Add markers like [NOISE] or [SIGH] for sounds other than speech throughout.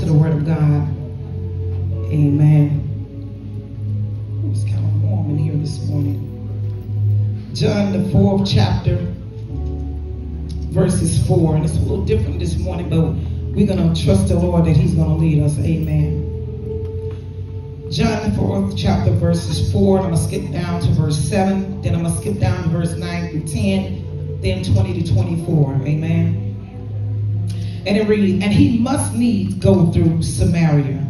to the word of God. Amen. It's kind of warm in here this morning. John, the fourth chapter, verses four. And it's a little different this morning, but we're going to trust the Lord that He's going to lead us. Amen. John, the fourth chapter, verses four. I'm going to skip down to verse seven. Then I'm going to skip down to verse nine through 10. Then 20 to 24. Amen. And it reads, and he must needs go through Samaria.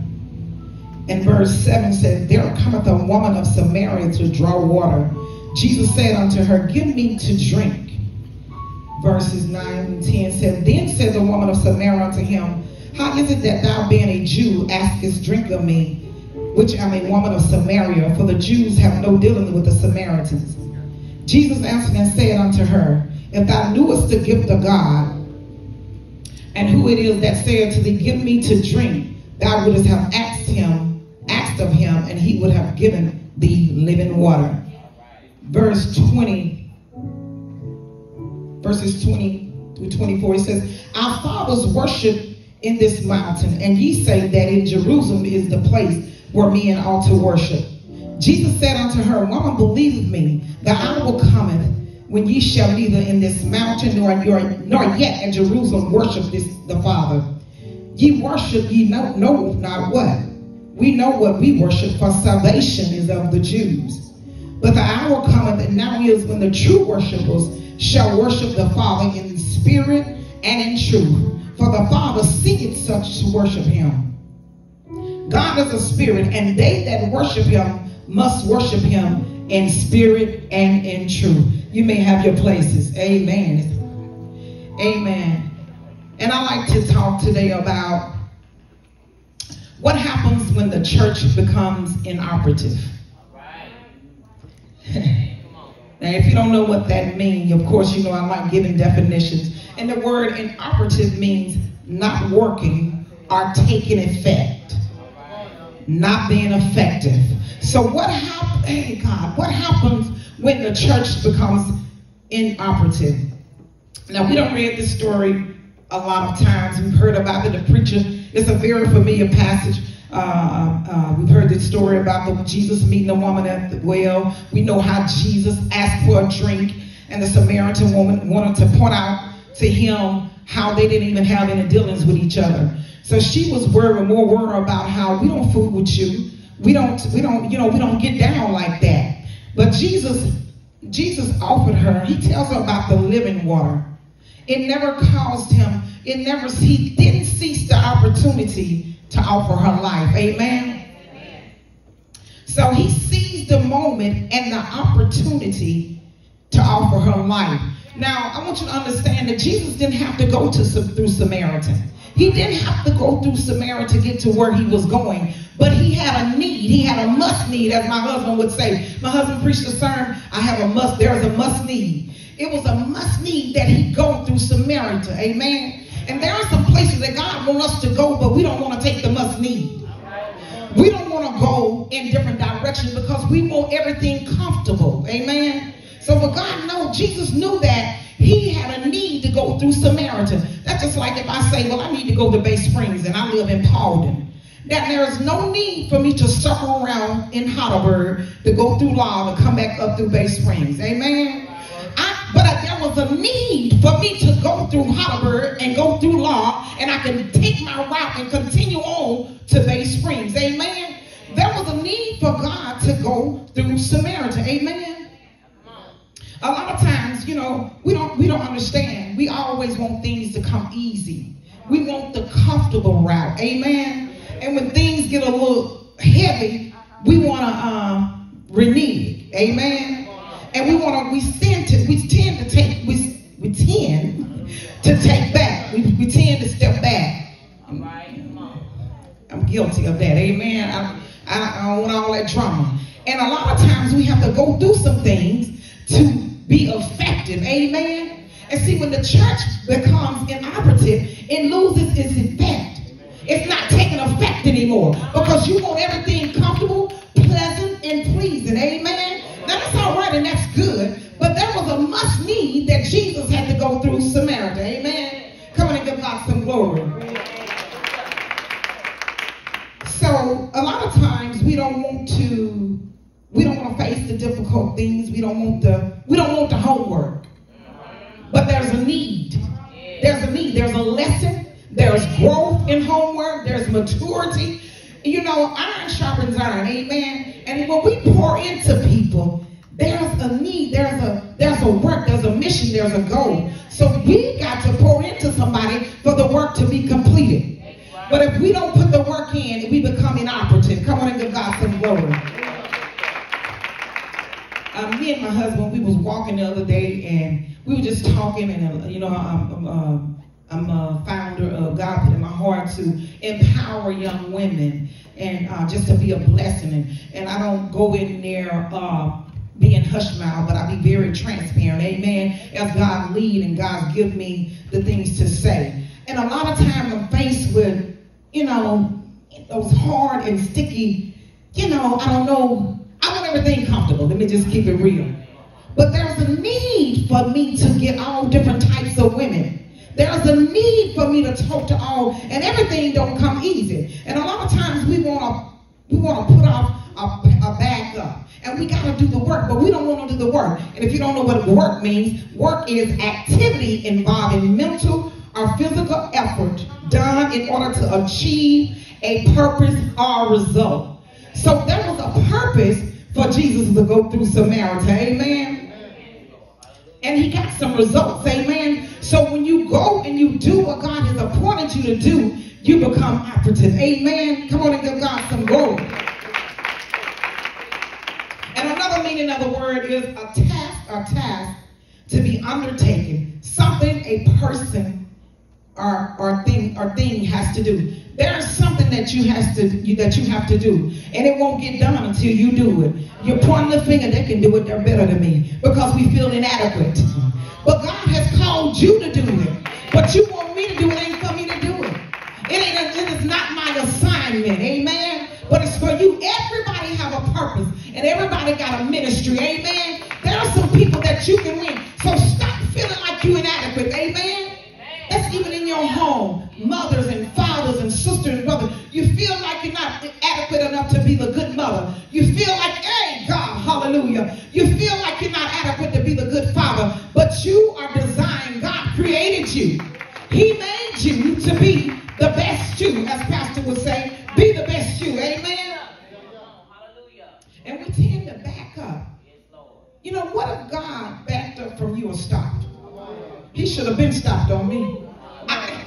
And verse 7 says, There cometh a woman of Samaria to draw water. Jesus said unto her, Give me to drink. Verses 9 and 10 said, Then said the woman of Samaria unto him, How is it that thou, being a Jew, askest drink of me, which am a woman of Samaria? For the Jews have no dealing with the Samaritans. Jesus answered and said unto her, If thou knewest the gift of God, and who it is that said to thee, Give me to drink, thou wouldst have asked him, asked of him, and he would have given thee living water. Verse 20, verses 20 through 24, he says, Our fathers worship in this mountain, and ye say that in Jerusalem is the place where men ought to worship. Jesus said unto her, Woman, believe me, the hour cometh when ye shall neither in this mountain nor, your, nor yet in Jerusalem worship this the Father. Ye worship ye know, know not what. We know what we worship, for salvation is of the Jews. But the hour cometh, and now is when the true worshippers shall worship the Father in spirit and in truth. For the Father seeketh such to worship him. God is a spirit, and they that worship him must worship him in spirit and in truth. You may have your places. Amen. Amen. And I like to talk today about what happens when the church becomes inoperative. [LAUGHS] now, if you don't know what that means, of course, you know I like giving definitions. And the word inoperative means not working or taking effect, not being effective. So, what happens, hey God, what happens when the church becomes inoperative. Now, we don't read this story a lot of times. We've heard about it. The preacher, it's a very familiar passage. Uh, uh, we've heard the story about the, Jesus meeting the woman at the well. We know how Jesus asked for a drink, and the Samaritan woman wanted to point out to him how they didn't even have any dealings with each other. So she was worried, more worried about how we don't fool with you. We don't, we don't, you know, we don't get down like that. But Jesus, Jesus offered her, he tells her about the living water. It never caused him, it never, he didn't cease the opportunity to offer her life. Amen. So he seized the moment and the opportunity to offer her life. Now, I want you to understand that Jesus didn't have to go to through Samaritan. He didn't have to go through Samaria to get to where he was going, but he had a need. He had a must need, as my husband would say. My husband preached a sermon, I have a must, there's a must need. It was a must need that he go through Samaria. Amen. And there are some places that God wants us to go, but we don't want to take the must need. We don't want to go in different directions because we want everything comfortable. Amen. So for God knows, Jesus knew that he had a need to go through Samaritan. That's just like if I say, well, I need to go to Bay Springs and I live in Paulding. That there is no need for me to circle around in Heidelberg to go through law to come back up through Bay Springs. Amen. I, but there was a need for me to go through Heidelberg and go through law, and I can take my route and continue on to Bay Springs. Amen. There was a need for God to go through Samaritan. Amen. A lot of times, you know, we don't we don't understand. We always want things to come easy. We want the comfortable route. Amen. And when things get a little heavy, we want to um, renege. Amen. And we want to we tend to we tend to take we we tend to take back. We, we tend to step back. I'm, guilty of that. Amen. I, I, I want all that drama. And a lot of times we have to go through some things to be effective. Amen. And see, when the church becomes inoperative, it loses its effect. It's not taking effect anymore because you want everything comfortable, face the difficult things. We don't want the we don't want the homework. But there's a need. There's a need. There's a lesson. There's growth in homework. There's maturity. You know, iron sharpens iron. Amen. And when we pour into people, there's a need. There's a there's a work. There's a mission. There's a goal. So we got to pour into somebody for the work to be completed. But if we don't put the work in, we become inoperative. Um, me and my husband, we was walking the other day, and we were just talking, and uh, you know, I'm, I'm, uh, I'm a founder of God Put in My Heart to empower young women and uh, just to be a blessing. And, and I don't go in there uh, being hush mouth, but I be very transparent. Amen. As God lead and God give me the things to say. And a lot of times I'm faced with you know, those hard and sticky, you know, I don't know. I want everything. Let me just keep it real. But there's a need for me to get all different types of women. There's a need for me to talk to all, and everything don't come easy. And a lot of times we want to we want to put off a, a bag up. And we got to do the work, but we don't want to do the work. And if you don't know what work means, work is activity involving mental or physical effort done in order to achieve a purpose or result. So there was a purpose for Jesus to go through Samaria. Amen. And he got some results. Amen. So when you go and you do what God has appointed you to do, you become operative. Amen. Come on and give God some glory. And another meaning of the word is a task or task to be undertaken. Something a person or, or thing or thing has to do. There's something that you has to you, that you have to do, and it won't get done until you do it. You're pointing the finger; they can do it. They're better than me because we feel inadequate. But God has called you to do it. But you want me to do it? Ain't for me to do it. It ain't. It is not my assignment. Amen. But it's for you. Everybody have a purpose, and everybody got a ministry. Amen. There are some people that you can win. So stop feeling like you inadequate. Amen. That's even in your home. Mothers and fathers and sisters and brothers. You feel like you're not adequate enough to be the good mother. You You feel like you're not adequate to be the good father. But you are designed. God created you. He made you to be the best you, as Pastor would say. Be the best you. Amen. Hallelujah. And we tend to back up. You know, what if God backed up from you and stopped? He should have been stopped on me. I,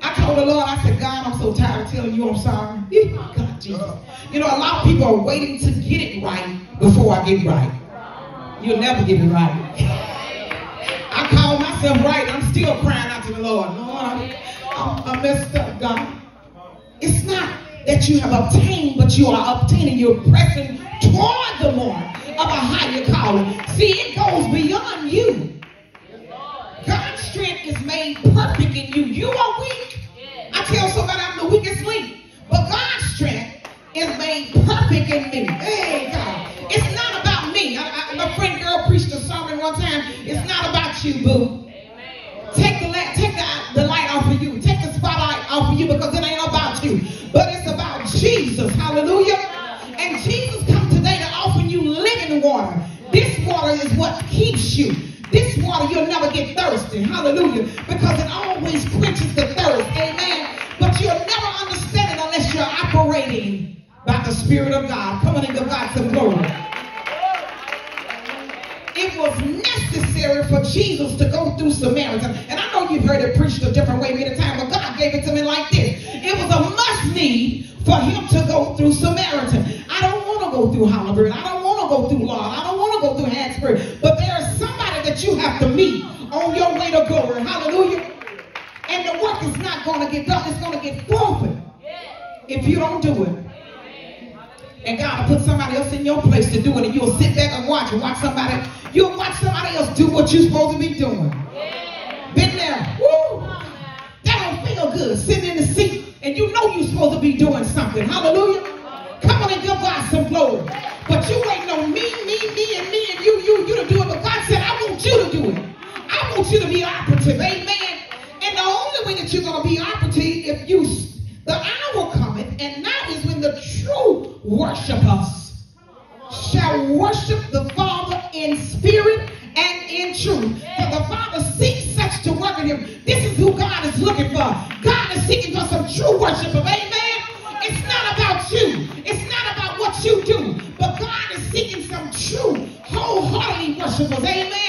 I told the Lord, I said, God, I'm so tired of telling you I'm sorry. [LAUGHS] God, Jesus. You know, a lot of people are waiting to get it right before I get right. You'll never get it right. I call myself right. I'm still crying out to the Lord. Lord, I'm messed up, God. It's not that you have obtained, but you are obtaining. You're pressing toward the mark of a higher calling. See, it goes beyond you. God's strength is made perfect in you. You are weak. I tell somebody I'm the weakest link. But God's strength is made perfect in me. Hey, you, boo. Take the light, take the, the light off of you. Take the spotlight off of you because it ain't about you. But it's about Jesus. Hallelujah. And Jesus come today to offer you living water. This water is what keeps you. This water, you'll never get thirsty. Hallelujah. Because it always quenches the thirst. Amen. But you'll never understand it unless you're operating by the Spirit of God. Come on and give God some glory. It was necessary for Jesus to go through Samaritan. And I know you've heard it preached a different way many times, but God gave it to me like this. It was a must need for him to go through Samaritan. I don't want to go through Halliburton. I don't want to go through Law. I don't want to go through Harrisburg. But there is somebody that you have to meet on your way to glory. Hallelujah. And the work is not going to get done. It's going to get forfeit if you don't do it. And God will put somebody else in your place to do it, and you'll sit back and watch and watch somebody. You'll watch somebody else do what you're supposed to be doing. Yeah. Been there. Woo. That don't feel good. Sitting in the seat and you know you're supposed to be doing something. Hallelujah. Come on and give God some glory. But you ain't no me, me, me, and me, and you, you, you to do it. But God said, I want you to do it. I want you to be operative. Amen. And the only way that you're going to be operative if you, the hour cometh, and now is when the true worshipers shall worship the Father in spirit and in truth. But the Father seeks such to work in him. This is who God is looking for. God is seeking for some true worship of amen. It's not about you. It's not about what you do. But God is seeking some true, wholeheartedly worshipers. Amen.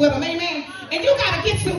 with them. Amen. And you got to get to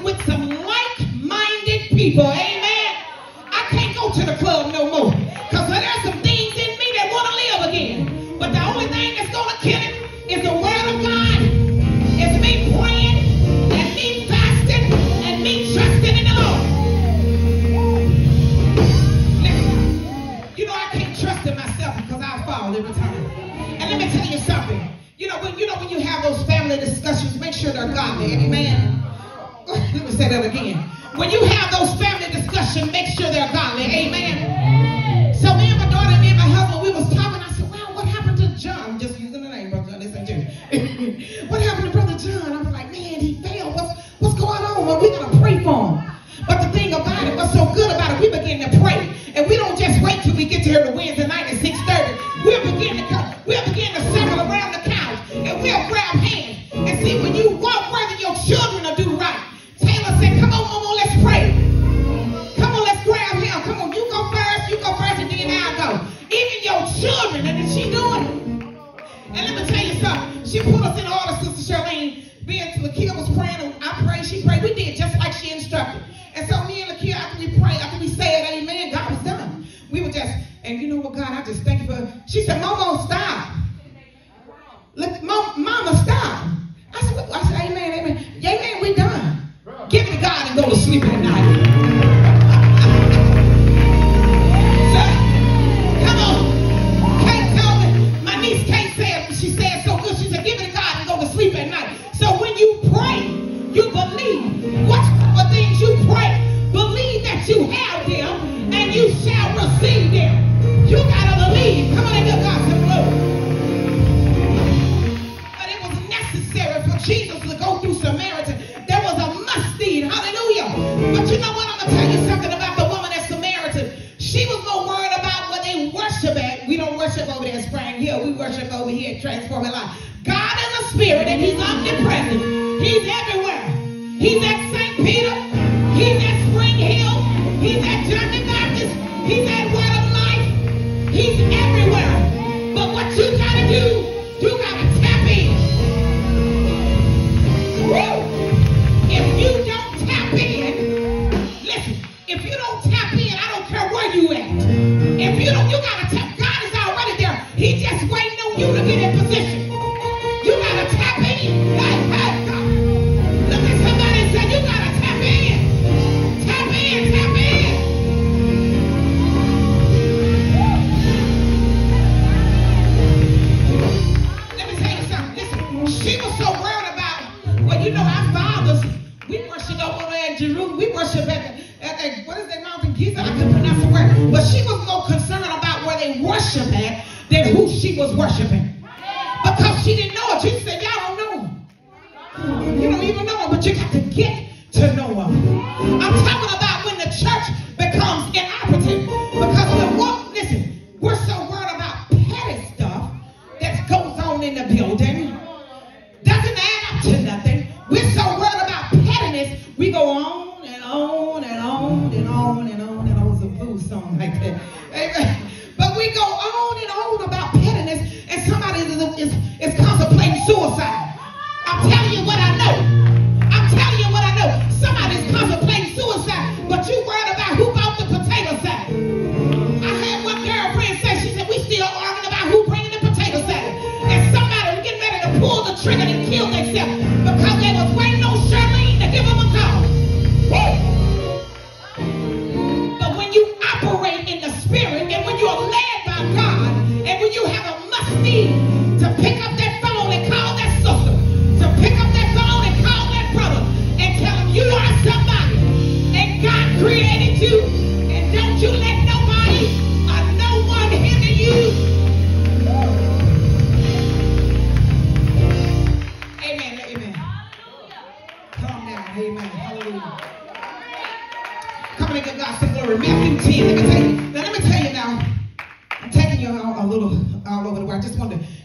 He's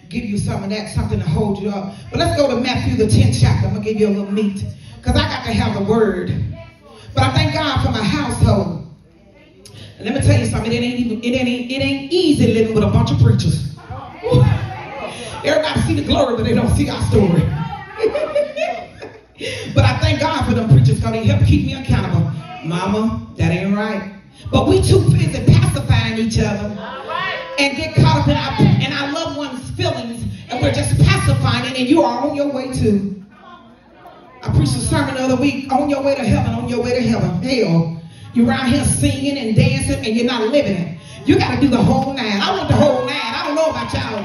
give you some of that, something to hold you up. But let's go to Matthew, the 10th chapter. I'm going to give you a little meat because I got to have the word. But I thank God for my household. And let me tell you something, it ain't even it ain't it ain't easy living with a bunch of preachers. Everybody see the glory, but they don't see our story. [LAUGHS] but I thank God for them preachers because they help keep me accountable. Mama, that ain't right. But we too busy pacifying each other and get caught up in our, in our loved ones' feelings, just pacifying it, and you are on your way to. I preached a sermon the other week on your way to heaven, on your way to heaven. Hell, you're around here singing and dancing and you're not living it. You got to do the whole nine. I want the whole nine. I don't know about y'all.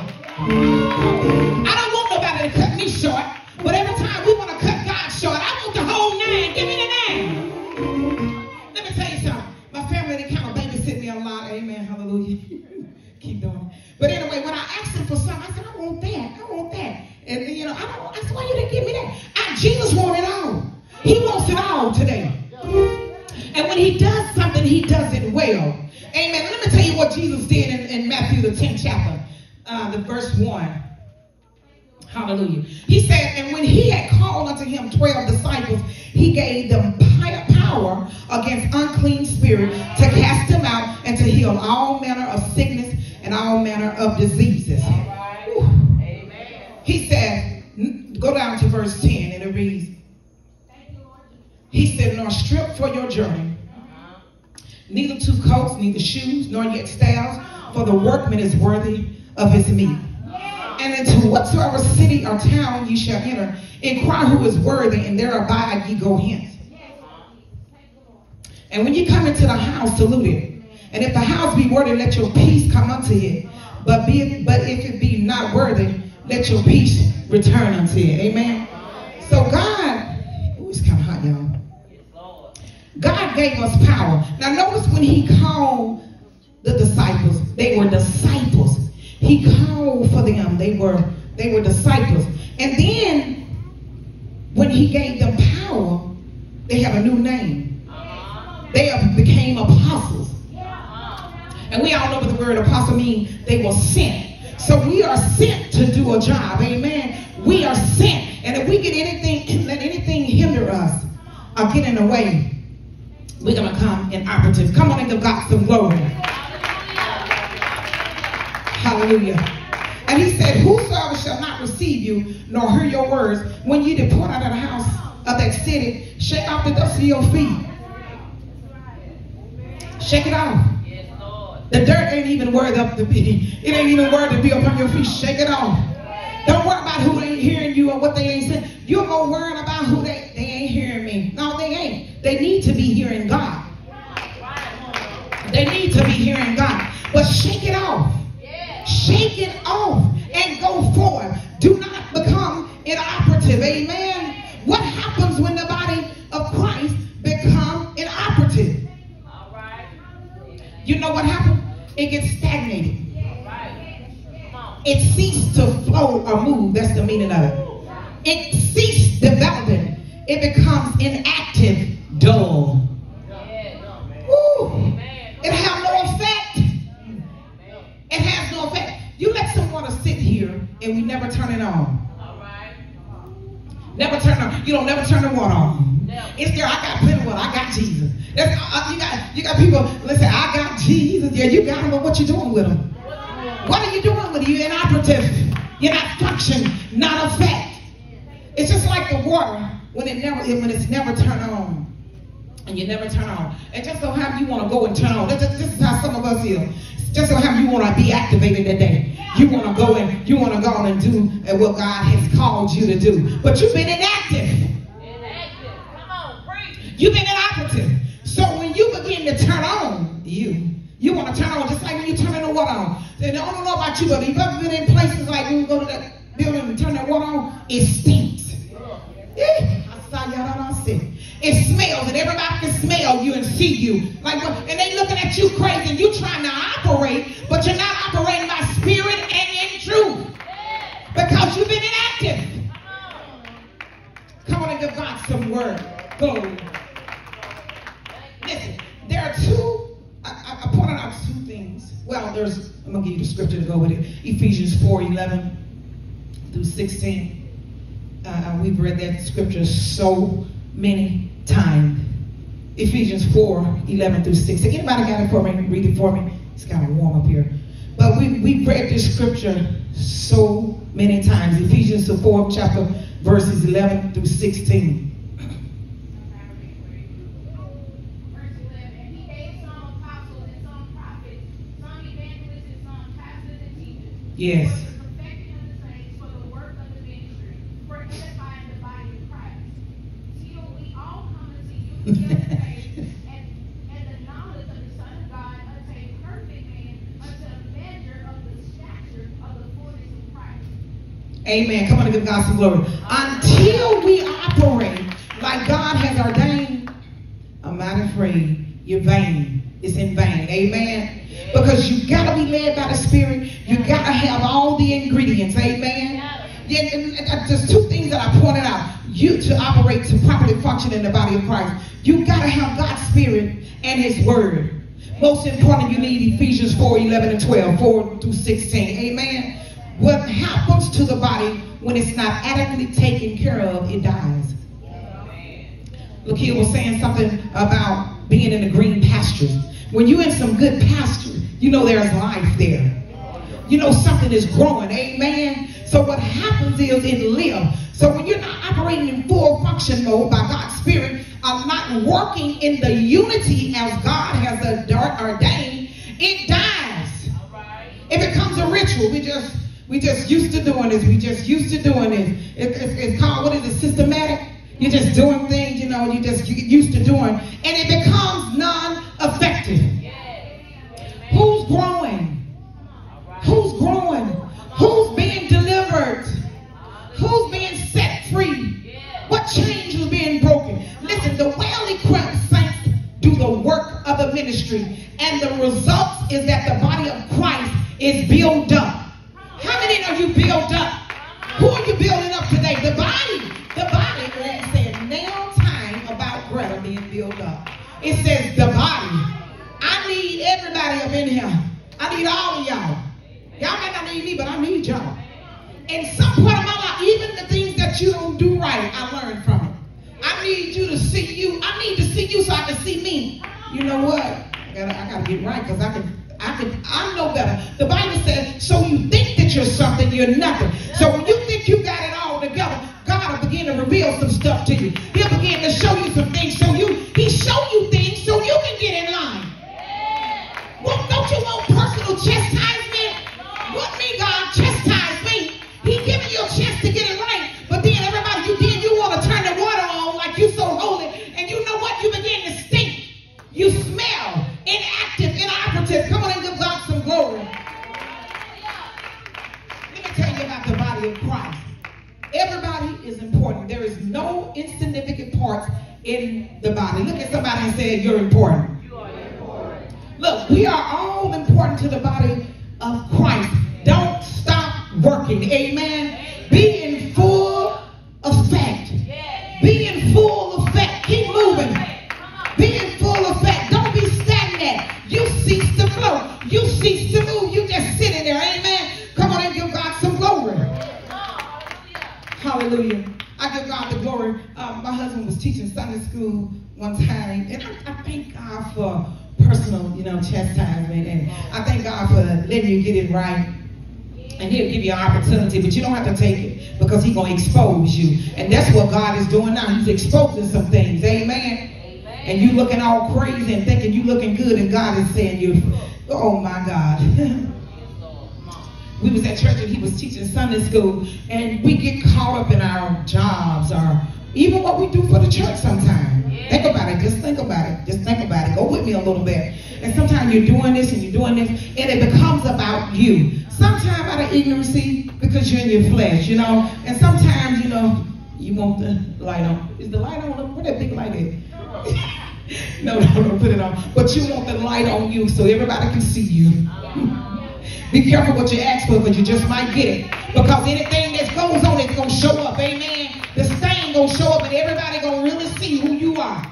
I don't want nobody to cut me short, but every time we want to cut God short, I want the whole nine. Give me the nine. Let me tell you something. My family, they kind of babysit me a lot. Amen. Hallelujah. [LAUGHS] Keep doing it. But anyway, when I asked them for something, I said, I want that. I want that. And, you know, I don't, I said, why you didn't give me that? Jesus wants it all. He wants it all today. And when he does something, he does it well. Amen. Let me tell you what Jesus did in, in Matthew, the 10th chapter, uh, the verse 1. Hallelujah. He said, and when he had called unto him 12 disciples, he gave them power against unclean spirits to cast them out and to heal all manner of sickness and all manner of diseases. He said, verse 10, and it reads, He said, Nor strip for your journey, neither two coats, neither shoes, nor yet staves, for the workman is worthy of his meat. And into whatsoever city or town ye shall enter, inquire who is worthy, and there abide ye go hence. And when you come into the house, salute it. And if the house be worthy, let your peace come unto it. But be but if it be not worthy, let your peace return unto you. Amen. So God, ooh, it's kind of hot, y'all. God gave us power. Now notice when he called the disciples, they were disciples. He called for them. They were they were disciples. And then when he gave them power, they have a new name. They became apostles. And we all know what the word apostle means. They were sent. So we are sent to do a job. Amen. We are sent. And if we get anything, let anything hinder us or get in the way, we're going to come in operative. Come on and give God some glory. Hallelujah. And he said, Whosoever shall not receive you, nor hear your words, when you depart out of the house of that city, shake off the dust of your feet. Shake it off. The dirt ain't even worthy of to be. It ain't even worthy to be upon your feet. Shake it off. Don't worry about who ain't hearing you or what they ain't saying. You're more worried about who they, they ain't hearing me. No, they ain't. They need to be hearing God. They need to be hearing God. But shake it off. Shake it off and go forward. Do not become inoperative. Amen. What happens when the body of Christ become inoperative? You know what happens? It gets stagnated. It ceases to flow or move. That's the meaning of it. It ceases developing. It becomes inactive, dull. Woo. It has no effect. It has no effect. You let some water sit here and we never turn it on. Never turn on. You don't never turn the water on. It's there. I got plenty of. I got Jesus. That's, uh, you got you got people. Listen, I got Jesus. Yeah, you got him. But what you doing with him? What are you doing with him? You're inoperative. You're not function, not effect. It's just like the water when it never when it's never turned on. And you never turn on. And just so happen you want to go and turn on. This, is how some of us feel. Just so happen you want to be activated today. You want to go and you want to go and do what God has called you to do. But you've been. Inactive. You've been inoperative. So when you begin to turn on, you you want to turn on just like when you turn the water on. And I don't know about you, but you've ever been in places like when you go to that building and turn that water on, it stinks. Yeah. It smells, and everybody can smell you and see you. Like, and they looking at you crazy, and you trying to operate, but you're not operating by spirit and in truth because you've been inactive. Come on and give God some word. Glory. There are two, I, I, pointed out two things. Well, there's, I'm going to give you the scripture to go with it. Ephesians 4 11 through 16. Uh, we've read that scripture so many times. Ephesians 4 11 through 16. Anybody got it for me? Read it for me. It's kind of warm up here. But we, we've read this scripture so many times. Ephesians, the fourth chapter, verses 11 through 16. Verse 11, and he gave some apostles and some prophets, some evangelists and some pastors and teachers. Yes. For the perfecting of the saints, for the work of the ministry, for edifying the body of Christ. Till we all come unto unity of faith and, and the knowledge of the Son of God, unto a perfect man, unto a measure of the stature of the fullness of [LAUGHS] Christ. Amen. Come on and give God some glory. Until we operate like God has ordained, I'm not afraid. You're vain. It's in vain. Amen. Because you've gotta be led by the Spirit. There's two things that I pointed out. You to operate to properly function in the body of Christ. You gotta have God's Spirit and His Word. Most important, you need Ephesians 4, 11 and 12, 4 through 16. Amen. What happens to the body when it's not adequately taken care of, it dies. Lakia was saying something about being in the green pastures. When you're in some good pasture, you know there's life there. You know something is growing. Amen. So what happens is in live. So when you're not operating in full function mode by God's Spirit, I'm not working in the unity as God has ordained, it dies. It becomes a ritual. We just we just used to doing this. We just used to doing this. It, it, it's called what is it? Systematic. You're just doing things, you know, you just you get used to doing, and it becomes non-effective. Who's growing? Who's growing? Who's the work of the ministry, and the result is that the body of Christ is built up. How many are you built up? Who are you building up today? The body. The body. It says now time about Greta being built up. It says the body. I need everybody up in here. I need all of y'all. Y'all might not need me, but I need y'all. In some part of my life, even the things that you don't do right, I learned from it. I need you to see you. I need to see you so I can see me. You know what? I gotta, I gotta get right because I can I can I know better. The Bible says, so you think that you're something, you're nothing. So when you think you got it all together, God will begin to reveal some stuff to you. He'll begin to show you some things. So you he show you things so you can get in line. Well, don't you want personal chastisement? Somebody and You're important. You are important. Look, we are all important to the body of Christ. Don't stop working. Amen. That's what God is doing now. He's exposing some things. Amen. And you looking all crazy and thinking you looking good, and God is saying you, oh my God. [LAUGHS] we was at church and he was teaching Sunday school, and we get caught up in our jobs or even what we do for the church sometimes. Think about it. Just think about it. Just think about it. Go with me a little bit. And sometimes you're doing this and you're doing this, and it becomes about you. Sometimes out of ignorancy because you're in your flesh, you know. And sometimes, you know, you want the light on. Is the light on? Where that big light is? [LAUGHS] no, no, no, put it on. But you want the light on you so everybody can see you. [LAUGHS] Be careful what you ask for because you just might get it. Because anything that goes on is going to show up. Amen. The stain going to show up and everybody going to really see who you are.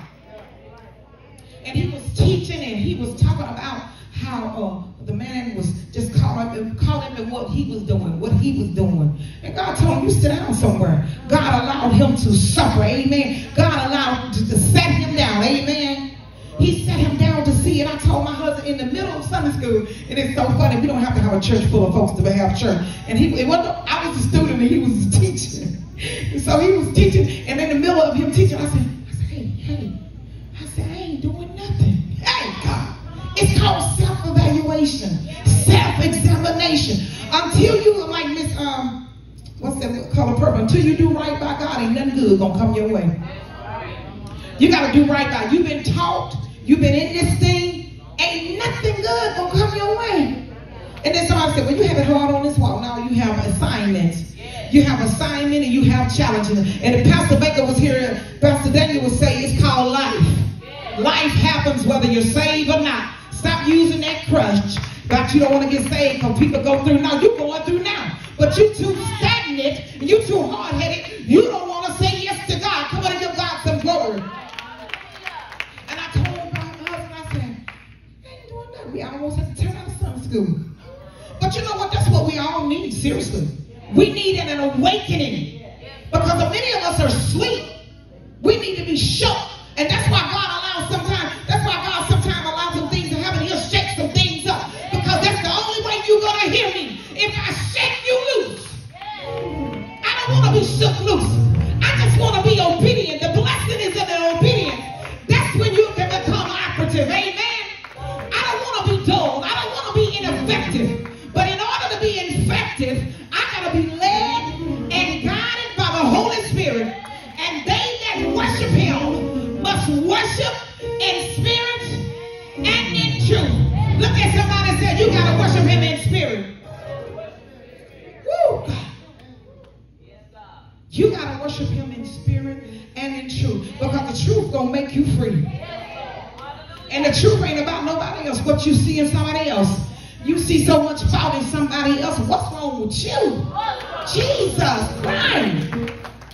And he was teaching and he was talking about how uh, the man was just caught up in what he was doing, what he was doing. And God told him, you sit down somewhere. God allowed him to suffer. Amen. God allowed to, to set him down. Amen. He set him down to see. And I told my husband in the middle of Sunday school, and it's so funny, we don't have to have a church full of folks to have church. And he it wasn't, I was a student and he was [LAUGHS] a teacher. And so he was teaching, and in the middle of him teaching, I said, I said, hey, hey. I said, I ain't doing nothing. Hey, God. It's called self-evaluation, self-examination. Until you like Miss um, what's that color purple? Until you do right by God, ain't nothing good gonna come your way. You gotta do right by. You've been taught. You've been in this thing. Ain't nothing good gonna come your way. And then somebody said, well, you have it hard on this walk. Now you have assignments. You have assignment and you have challenges. And if Pastor Baker was here, Pastor Daniel would say it's called life. Life happens whether you're saved or not. Stop using that crutch that you don't want to get saved because people go through now. You're going through now. But you're too you're too hard-headed. You got to worship him in spirit and in truth because the truth going to make you free. And the truth ain't about nobody else. What you see in somebody else. You see so much fault in somebody else. What's wrong with you? Jesus Christ.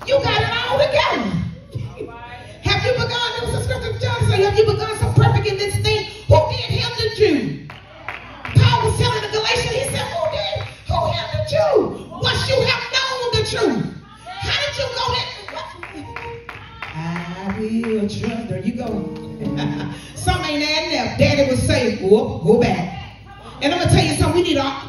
You got it all together. [LAUGHS] have you begun? There was a scripture John saying, have you begun boy, go back. And I'm going to tell you something, we need our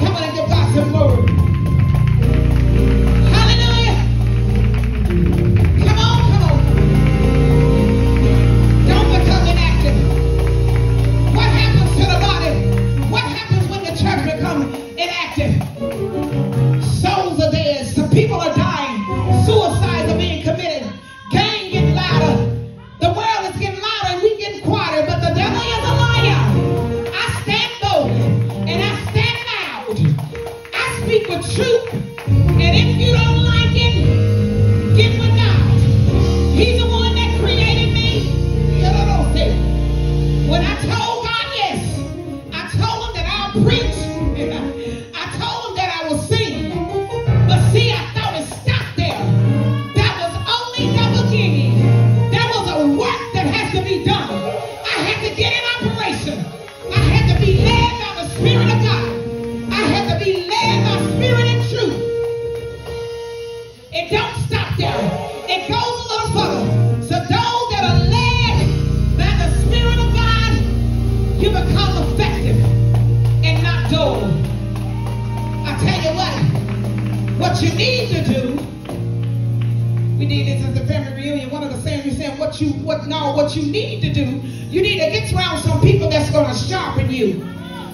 Come on and give God some glory. What you need to do, we did this as a family reunion. One of the things we said, what you, what, no, what you need to do, you need to get around some people that's going to sharpen you.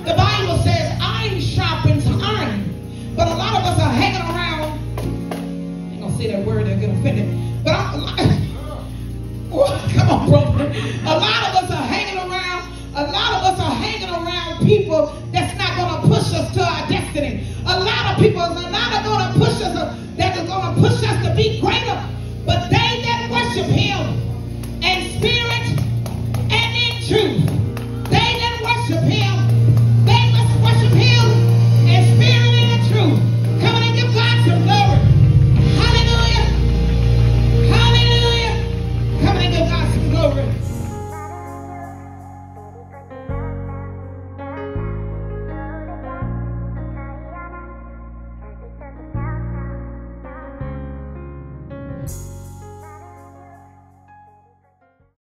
The Bible says, iron sharpens iron. But a lot of us are hanging around. I'm going to say that word and get offended. But I'm [LAUGHS] like, come on, brother. A lot of us are hanging around. A lot of us are hanging around people that's not going to push us to our destiny. A lot of people are not going to us up, that is going to push us to be greater. But they that worship him in spirit and in truth